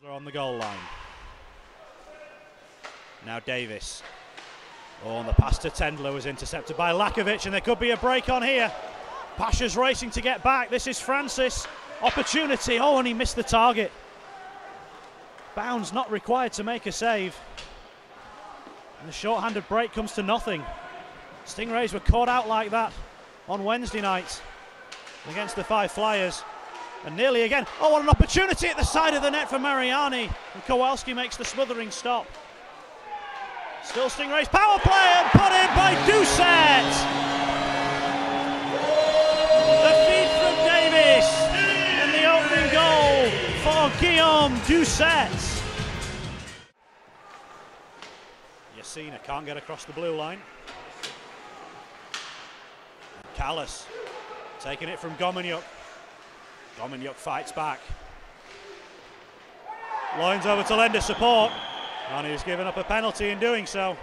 They're on the goal line. Now Davis. Oh, and the pass to Tendler was intercepted by Lakovic, and there could be a break on here. Pasha's racing to get back. This is Francis. Opportunity. Oh, and he missed the target. Bowns not required to make a save. And the short-handed break comes to nothing. Stingrays were caught out like that on Wednesday night against the Fife Flyers. And nearly again. Oh, what an opportunity at the side of the net for Mariani. And Kowalski makes the smothering stop. Still Stingrays power play and put in by Doucet. The feed from Davis and the opening goal for Guillaume Doucet. Yasina can't get across the blue line. Callis taking it from Gomanyuk. Gomanyuk fights back. Lines over to lend support. And he's given up a penalty in doing so.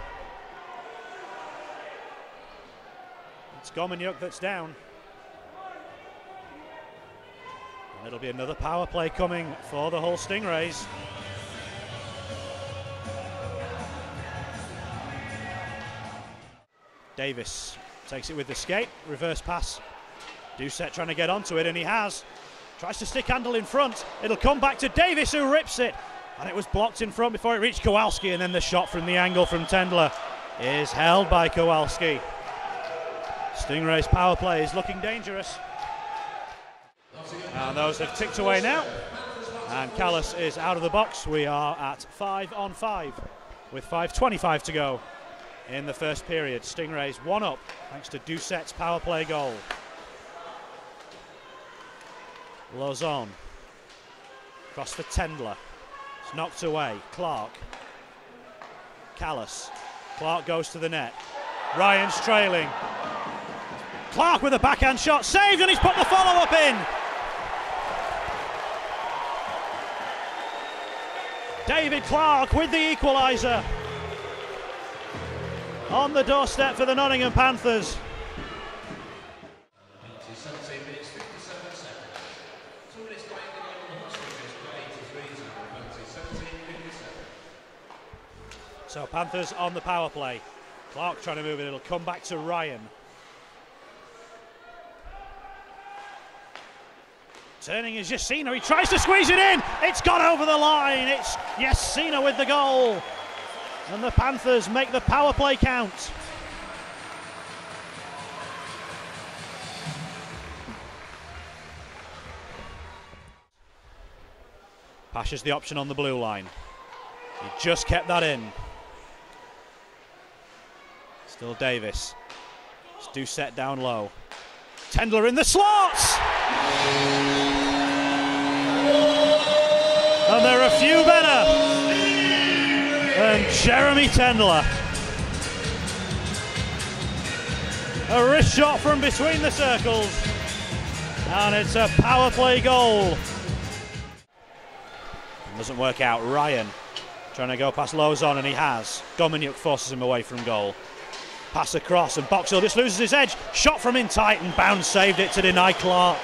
It's Gomanyuk that's down. And it'll be another power play coming for the Hull Stingrays. Davis takes it with the skate, reverse pass. Doucet trying to get onto it, and he has. Tries to stick handle in front. It'll come back to Davis, who rips it. And it was blocked in front before it reached Kowalski, and then the shot from the angle from Tendler is held by Kowalski. Stingray's power play is looking dangerous. And those have ticked away now. And Callis is out of the box. We are at five on five with 5.25 to go in the first period. Stingrays one up thanks to Doucet's power play goal. Lauzon. Cross for Tendler. It's knocked away. Clarke. Callis. Clarke goes to the net. Ryan's trailing. Clarke with a backhand shot. Saved and he's put the follow up in. David Clarke with the equaliser. On the doorstep for the Nottingham Panthers. So Panthers on the power play. Clarke trying to move it. It'll come back to Ryan. Turning is Yasina. He tries to squeeze it in. It's gone over the line. It's Yasina with the goal. And the Panthers make the power play count. Pasha's the option on the blue line. He just kept that in. Still Davis. It's set down low. Tendler in the slots! And there are a few better than Jeremy Tendler. A wrist shot from between the circles. And it's a power play goal. Doesn't work out. Ryan trying to go past Lauzon, and he has. Gomanyuk forces him away from goal. Pass across, and Boxhill just loses his edge. Shot from in tight, and Bowns saved it to deny Clarke.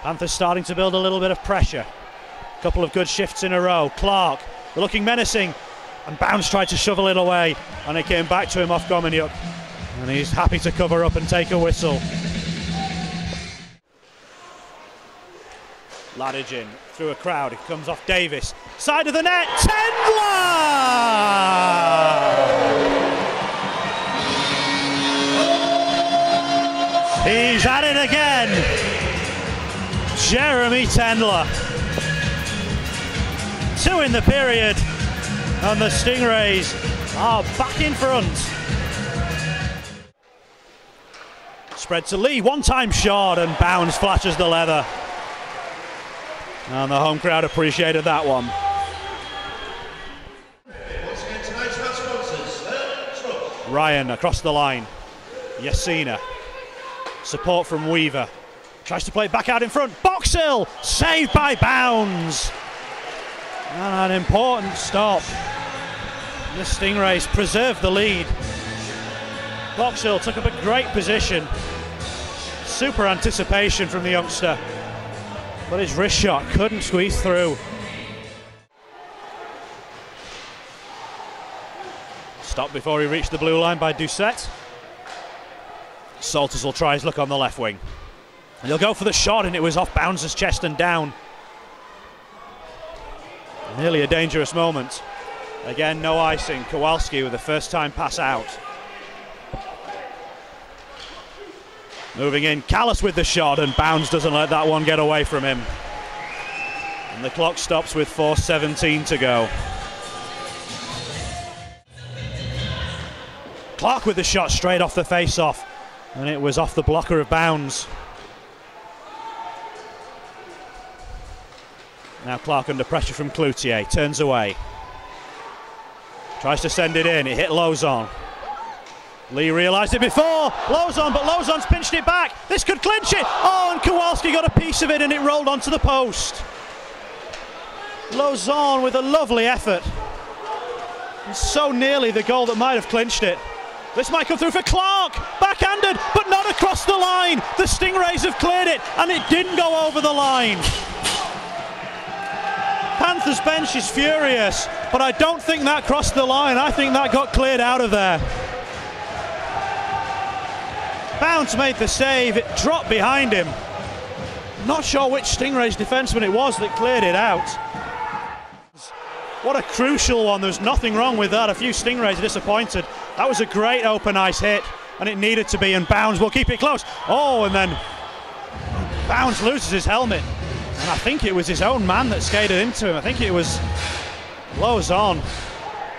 Panthers starting to build a little bit of pressure. A couple of good shifts in a row. Clarke looking menacing, and Bowns tried to shovel it away, and it came back to him off Gomanyuk. And he's happy to cover up and take a whistle. Ladijin through a crowd. It comes off Davis. Side of the net. Tendler! He's at it again. Jeremy Tendler. Two in the period. And the Stingrays are back in front. Spread to Lee. One time shot and Bowns flashes the leather. And the home crowd appreciated that one. Ryan across the line. Yasina. Support from Weaver. Tries to play it back out in front. Boxhill saved by Bowns. And an important stop. The Stingrays preserved the lead. Boxhill took up a great position. super anticipation from the youngster. But his wrist shot couldn't squeeze through. Stopped before he reached the blue line by Doucet. Salters will try his luck on the left wing. And he'll go for the shot, and it was off Bowns' chest and down. Nearly a dangerous moment. Again, no icing. Kowalski with the first time pass out. Moving in, Callas with the shot, and Bowns doesn't let that one get away from him. And the clock stops with 4.17 to go. Clarke with the shot straight off the face off, and it was off the blocker of Bowns. Now Clarke under pressure from Cloutier, turns away. Tries to send it in, it hit Lauzon. Lee realised it before, Lauzon, but Lauzon's pinched it back. This could clinch it. Oh, and Kowalski got a piece of it and it rolled onto the post. Lauzon with a lovely effort. And so nearly the goal that might have clinched it. This might come through for Clarke, backhanded, but not across the line. The Stingrays have cleared it, and it didn't go over the line. Panthers bench is furious, but I don't think that crossed the line. I think that got cleared out of there. Bowns made the save, it dropped behind him. Not sure which Stingrays defenseman it was that cleared it out. What a crucial one. There's nothing wrong with that. A few Stingrays are disappointed. That was a great open ice hit, and it needed to be, and Bowns We'll keep it close. Oh, and then Bowns loses his helmet. And I think it was his own man that skated into him. I think it was Lauzon.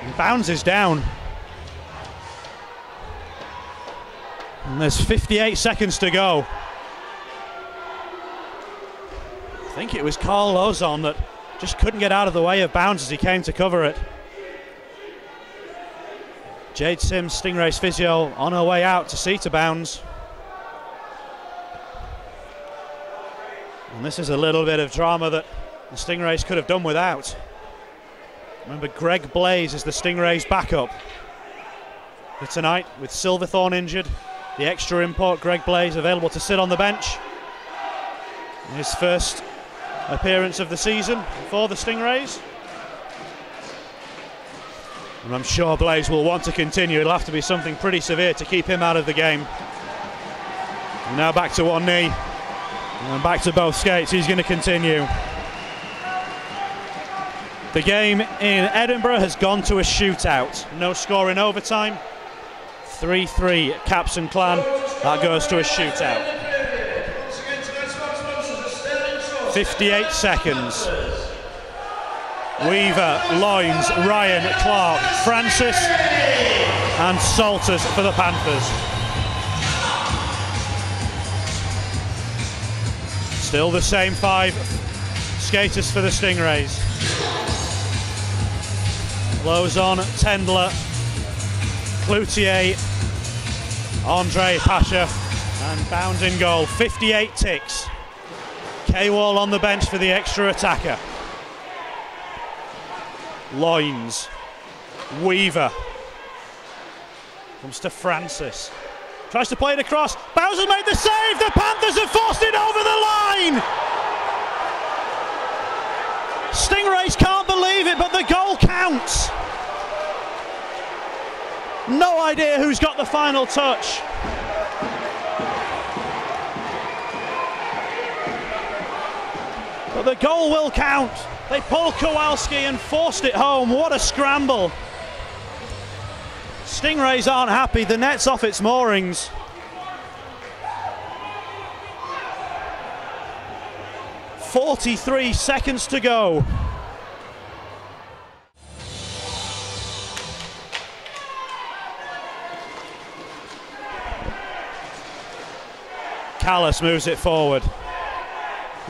And Bowns is down. And there's 58 seconds to go. I think it was Carl Lauzon that just couldn't get out of the way of Bowns as he came to cover it. Jade Sims, Stingray's physio, on her way out to to Bowns. And this is a little bit of drama that the Stingrays could have done without. Remember, Greg Blaze is the Stingrays' backup for tonight with Silverthorne injured. The extra import, Greg Blaze, available to sit on the bench. His first appearance of the season for the Stingrays. And I'm sure Blaze will want to continue. It'll have to be something pretty severe to keep him out of the game. Now back to one knee. And back to both skates. He's going to continue. The game in Edinburgh has gone to a shootout. No score in overtime. 3 3 Caps and Clan. That goes to a shootout. 58 seconds. Weaver, Loynes, Ryan, Clarke, Francis, and Salters for the Panthers. Still the same five skaters for the Stingrays. Lauzon, Tendler, Cloutier, Andre Pasha, and Bowns in goal. 58 ticks. K-Wall on the bench for the extra attacker. Loynes. Weaver. Comes to Francis. Tries to play it across. Bowser made the save. The Panthers have forced it over the line. Stingrays can't believe it, but the goal counts. No idea who's got the final touch. But the goal will count. They pulled Kowalski and forced it home. What a scramble. Stingrays aren't happy. The net's off its moorings. Forty-three seconds to go. Callas moves it forward.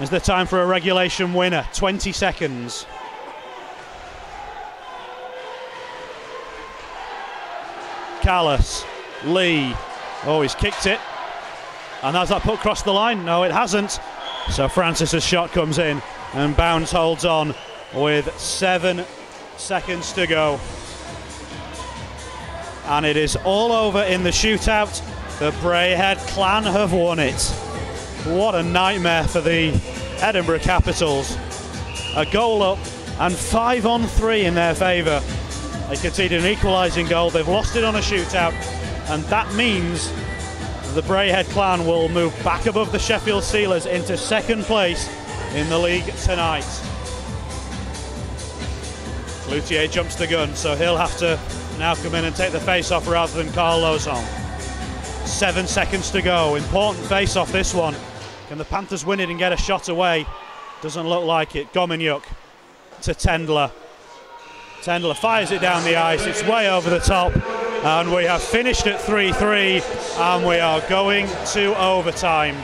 Is the time for a regulation winner? 20 seconds. Callas, Lee. Oh, he's kicked it. And has that put across the line? No, it hasn't. So Francis's shot comes in and Bowns holds on with seven seconds to go. And it is all over in the shootout. The Braehead clan have won it. What a nightmare for the Edinburgh Capitals. A goal up and five on three in their favour. They conceded an equalising goal. They've lost it on a shootout, and that means the Braehead clan will move back above the Sheffield Steelers into second place in the league tonight. Cloutier jumps the gun, so he'll have to now come in and take the face off rather than Carl Lauzon. Seven seconds to go. Important face off this one. Can the Panthers win it and get a shot away? Doesn't look like it. Gomeniuk to Tendler. Tendler fires it down the ice. It's way over the top. And we have finished at 3 3. And we are going to overtime.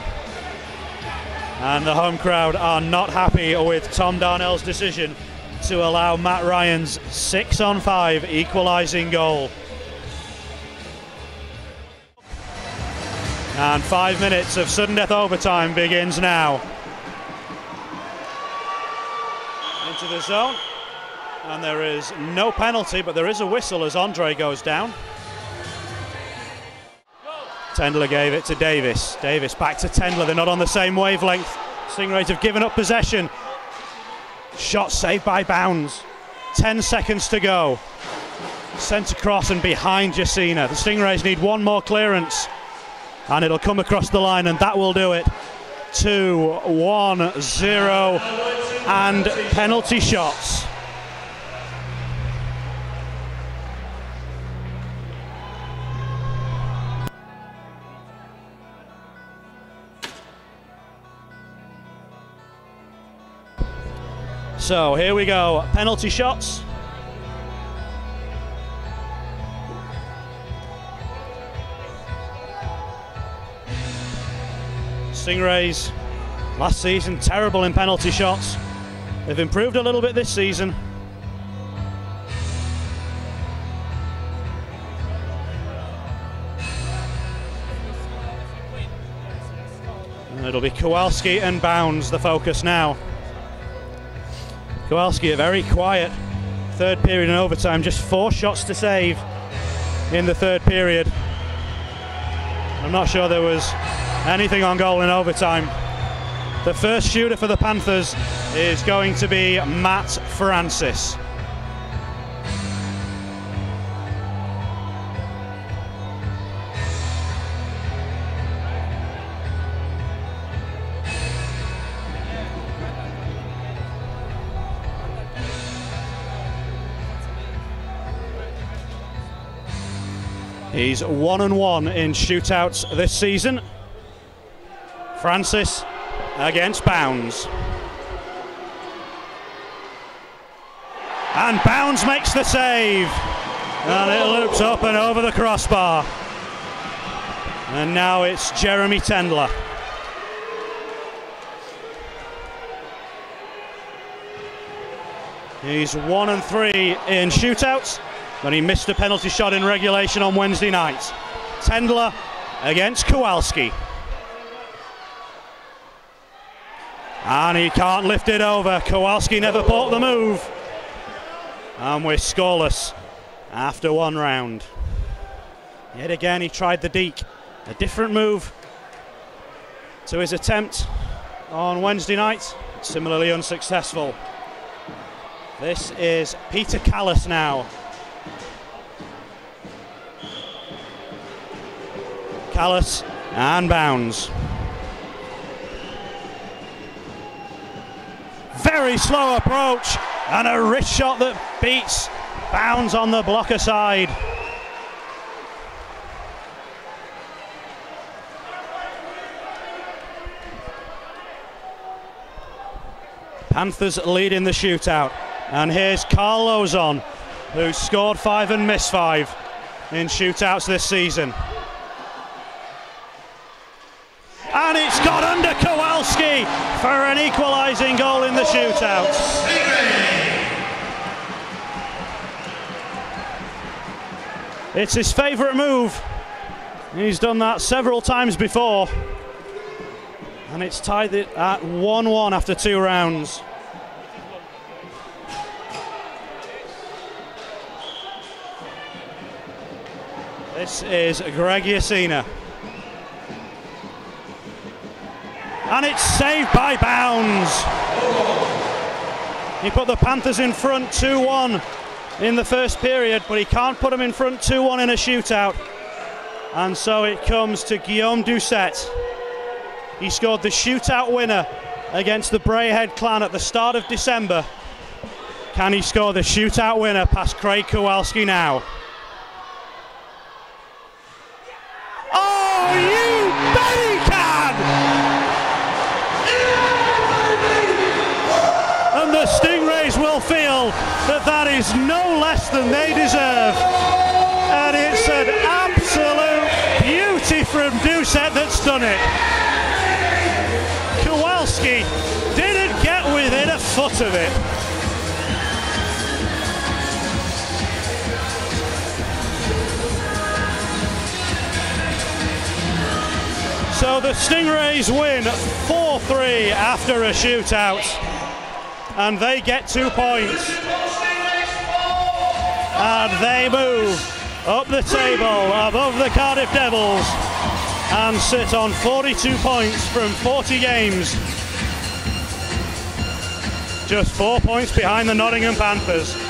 And the home crowd are not happy with Tom Darnell's decision to allow Matt Ryan's 6 on 5 equalising goal. And five minutes of sudden death overtime begins now. Into the zone. And there is no penalty, but there is a whistle as Andre goes down. Tendler gave it to Davis. Davis back to Tendler. They're not on the same wavelength. Stingrays have given up possession. Shot saved by Bowns. 10 seconds to go. Centre cross and behind Jacina. The Stingrays need one more clearance and it'll come across the line, and that will do it. Two, one, zero, and penalty shots. So here we go, penalty shots. Stingrays last season terrible in penalty shots. They've improved a little bit this season. It'll be Kowalski and Bowns the focus now. Kowalski a very quiet third period and overtime, just four shots to save in the third period. I'm not sure there was anything on goal in overtime. The first shooter for the Panthers is going to be Matt Francis. He's one and one in shootouts this season. Francis against Bowns. And Bowns makes the save. And it loops up and over the crossbar. And now it's Jeremy Tendler. He's one and three in shootouts, but he missed a penalty shot in regulation on Wednesday night. Tendler against Kowalski. And he can't lift it over. Kowalski never bought the move. And we're scoreless after one round. Yet again, he tried the deke. A different move to his attempt on Wednesday night. Similarly unsuccessful. This is Peter Callis now. Callis and Bowns. Very slow approach and a wrist shot that beats Bowns on the blocker side. Panthers lead in the shootout. And here's Carl Lauzon, who scored five and missed five in shootouts this season. And it's got under Kowalski for an equalising goal in the shootout. It's his favourite move. He's done that several times before. And it's tied it at 1 1 after two rounds. This is Greg. And it's saved by Bowns. He put the Panthers in front 2 1 in the first period, but he can't put them in front 2 1 in a shootout. And so it comes to Guillaume Doucet. He scored the shootout winner against the Braehead clan at the start of December. Can he score the shootout winner past Craig Kowalski now? Feel that that is no less than they deserve. And it's an absolute beauty from Doucet that's done it. Kowalski didn't get within a foot of it. So the Stingrays win 4 3 after a shootout, and they get two points. And they move up the table above the Cardiff Devils and sit on 42 points from 40 games. Just four points behind the Nottingham Panthers.